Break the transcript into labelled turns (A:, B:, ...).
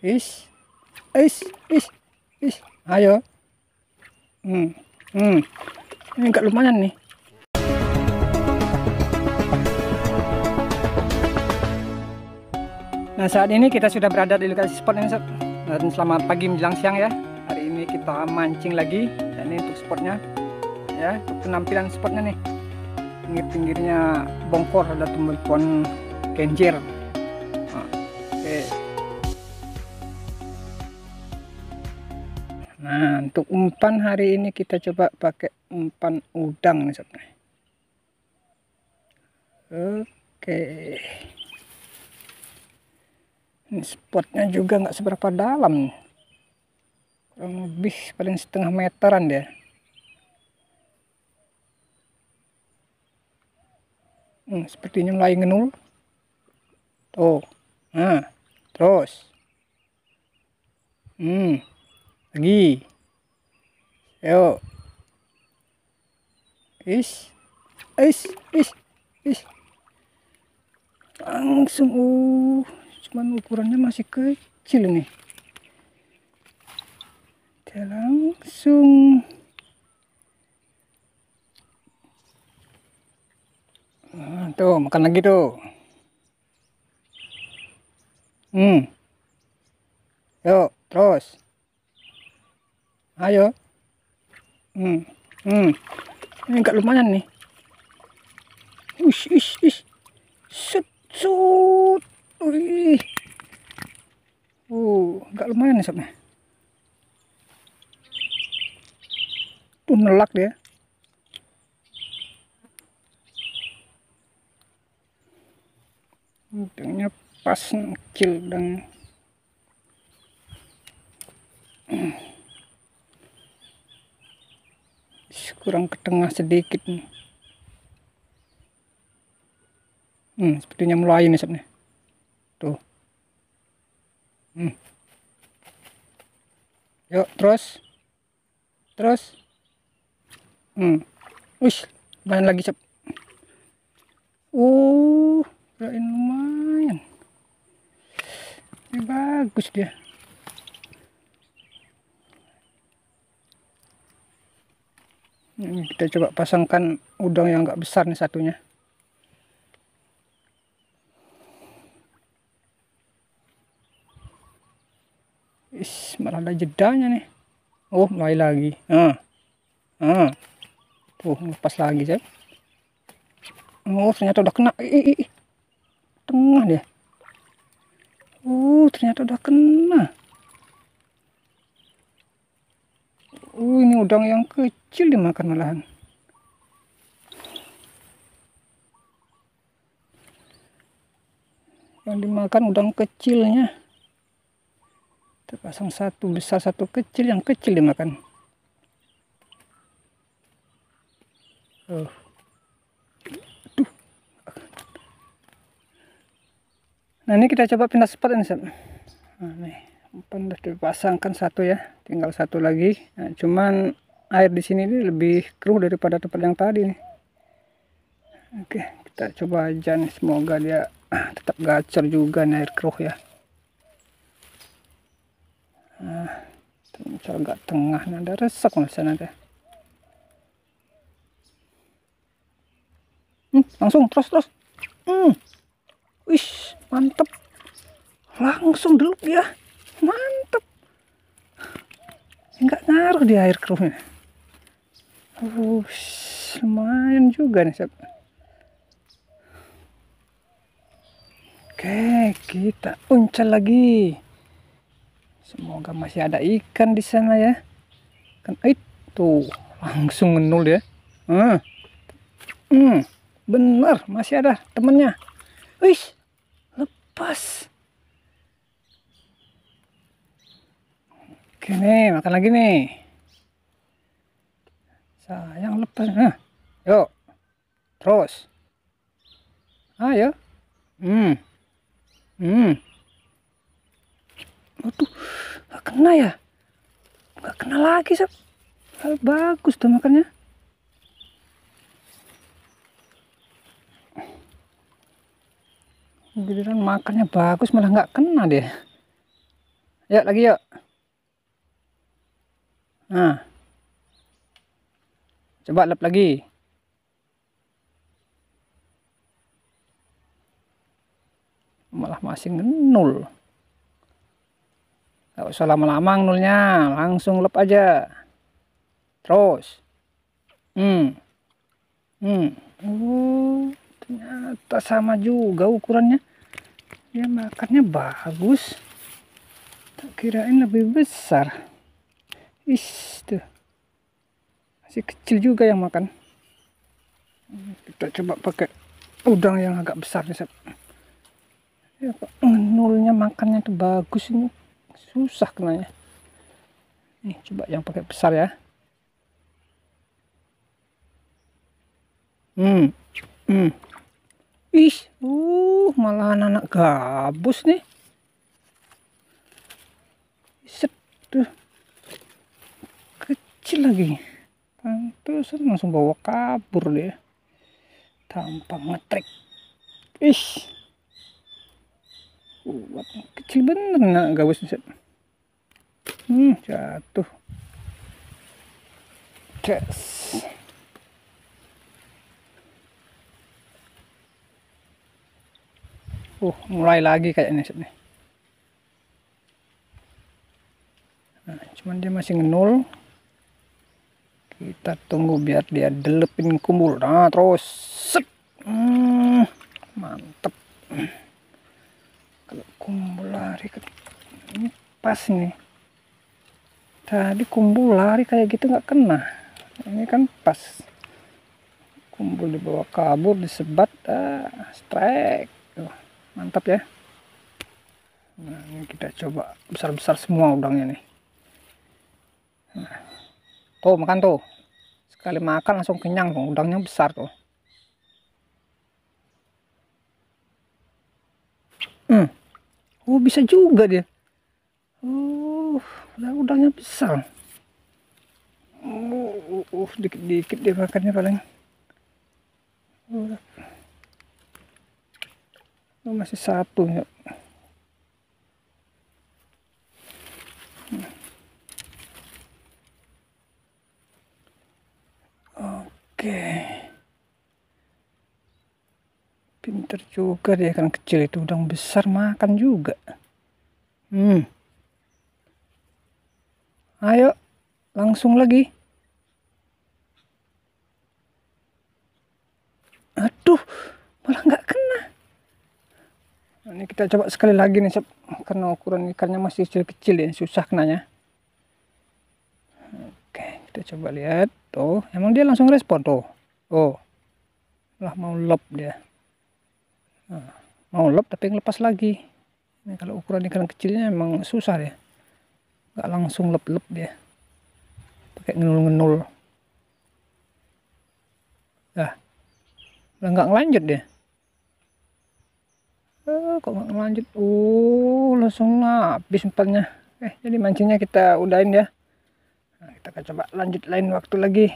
A: Is. Is. Is. Is. Ayo. Hmm. Hmm. Ini enggak lumayan nih. Nah saat ini kita sudah berada di lokasi spot ini. Dan selamat pagi menjelang siang ya Hari ini kita mancing lagi Dan ini untuk spotnya Ya untuk penampilan spotnya nih Pinggir-pinggirnya bongkor ada tumbuh-tumbuhan kenjer Nah untuk umpan hari ini kita coba pakai umpan udang nih Oke. Ini spotnya juga nggak seberapa dalam kurang lebih paling setengah meteran dia. Hmm, sepertinya mulai ngenul. Tuh. Nah terus. Hmm lagi yuk. Is. Is is is. Langsung uh cuman ukurannya masih kecil nih dia langsung. Nah, tuh makan lagi tuh. Hmm. Yuk terus ayo hmm hmm ini enggak lumayan nih ish ish ish set set Wih. Uh, agak lumayan nih sobnya. Tuh nelak dia. Udangnya pas kecil dan kurang ke tengah sedikit nih. Hmm, sepertinya mulai nih. Sobnya tuh. Hmm. yuk terus. Terus. Hmm. Ush, main lagi cep uh lumayan. Ini bagus dia ini kita coba pasangkan udang yang agak besar nih satunya Is, malah ada jedanya nih. Oh, mulai lagi. Ah. Ah. Tuh, lepas lagi, saya. Oh, ternyata udah kena. Ih, Tengah dia. Oh, ternyata udah kena. Oh, ini udang yang kecil dimakan malahan. Yang dimakan udang kecilnya terpasang satu besar satu kecil yang kecil dimakan oh. Duh. nah ini kita coba pindah spot ini nah, nih umpan sudah dipasangkan satu ya tinggal satu lagi nah, cuman air di sini lebih keruh daripada tempat yang tadi nih oke kita coba aja nih semoga dia tetap gacor juga nih air keruh ya Nah, muncul agak tengah nah, ada resek mas sana deh. Hmm, langsung terus terus. Hmm. Wis, mantep. Langsung dulu ya. Mantep. Enggak ngaruh di air keruhnya. Uh, lumayan juga nih, Sob. Oke, kita uncal lagi. Semoga masih ada ikan di sana ya. Kan itu langsung ngenul ya. Hmm. Hmm, benar masih ada temennya. Wih, lepas. Oke nih, makan lagi nih. Sayang lepas. Nah, yuk. Terus. Ayo. Hmm. Hmm. Waduh, gak kena ya? Gak kena lagi, sob. Bagus tuh makannya. Giliran makannya bagus malah nggak kena deh. yuk lagi yuk nah coba lep lagi. Malah masih nol gak usah lama-lama nolnya langsung lep aja. Terus. Hmm. Hmm. Oh ternyata sama juga ukurannya. Ya makannya bagus. Tak kirain lebih besar is tuh. Masih kecil juga yang makan. Kita coba pakai udang yang agak besar nih ya kok nulnya makannya tuh bagus ini. Susah kenanya. Nih coba yang pakai besar ya. Hmm. Hmm. Ih uh malah anak, -anak gabus nih. Set tuh kecil lagi. Pantesan langsung bawa kabur dia. Tanpa ngetrik ih kuat. Kecil bener nak set hmm jatuh. Yes. Uh, mulai lagi kayaknya set nih. Nah, cuman dia masih ngenul. Kita tunggu biar dia delepin kumpul. Nah, terus set. Hmm, mantep. Kalau kumpul lari ke ini pas nih. Tadi kumpul lari kayak gitu nggak kena. Ini kan pas. Kumpul dibawa kabur disebat, ah, strike mantap ya nah ini kita coba besar-besar semua udangnya nih nah, tuh makan tuh. Sekali makan langsung kenyang tuh udangnya besar tuh. Hmm. oh bisa juga dia. Oh udangnya besar. Oh, uh, uh, dikit-dikit dia makannya paling. Oh, masih satu ya oke. Pinter juga dia kan kecil itu udang besar makan juga. Hmm. Ayo langsung lagi. Aduh malah nggak kena. Ini kita coba sekali lagi nih karena ukuran ikannya masih kecil-kecil ya susah kenanya kita coba lihat. Tuh emang dia langsung respon? Tuh oh. Lah mau lop dia. Nah, mau lop tapi lepas lagi. Ini kalau ukuran ikan kecilnya emang susah ya nggak langsung lep-lep dia. Pakai ngenul-ngenul. Nah nggak ngelanjut dia? Eh, kok nggak lanjut uh langsung habis empatnya. Eh jadi mancingnya kita udahin ya kita akan coba lanjut lain waktu lagi